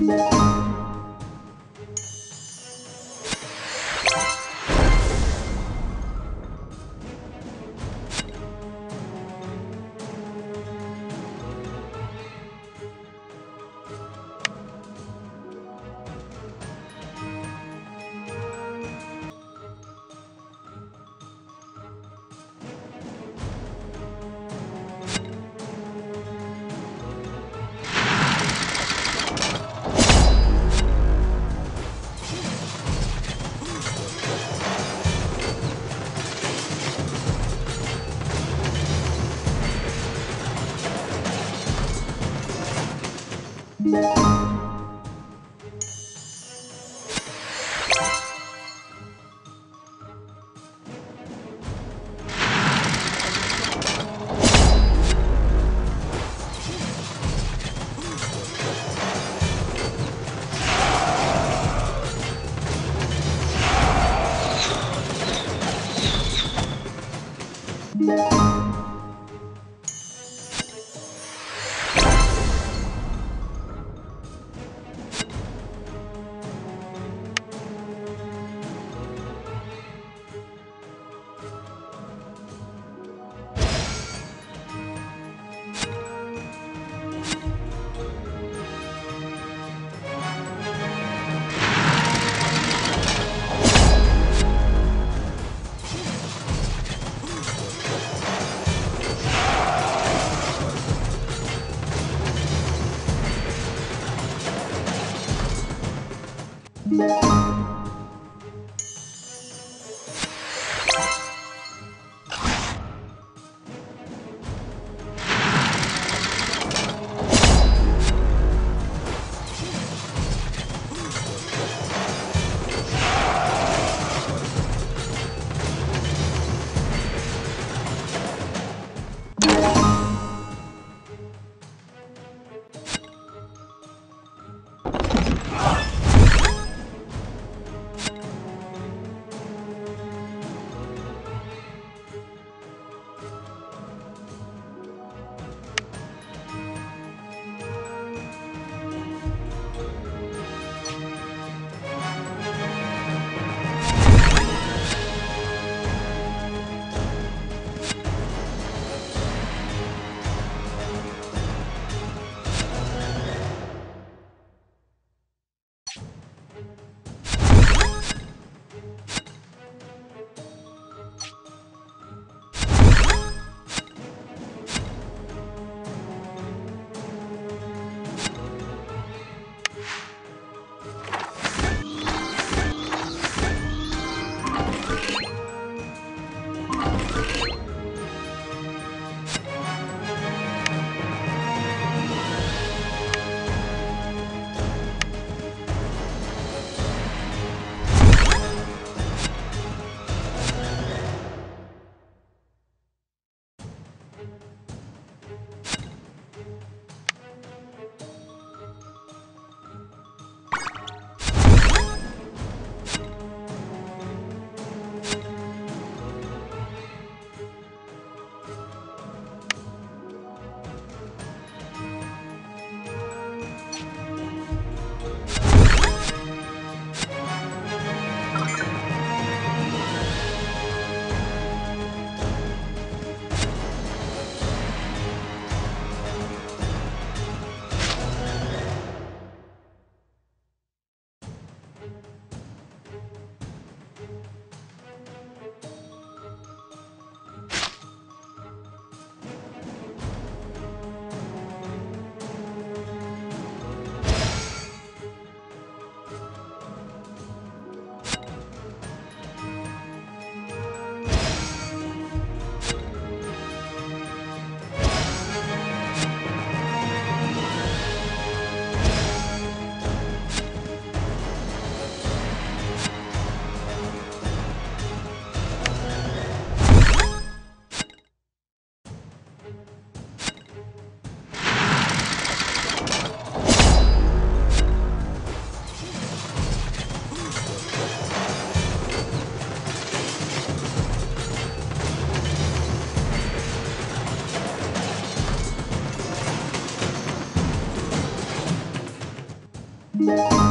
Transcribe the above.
Música Música Música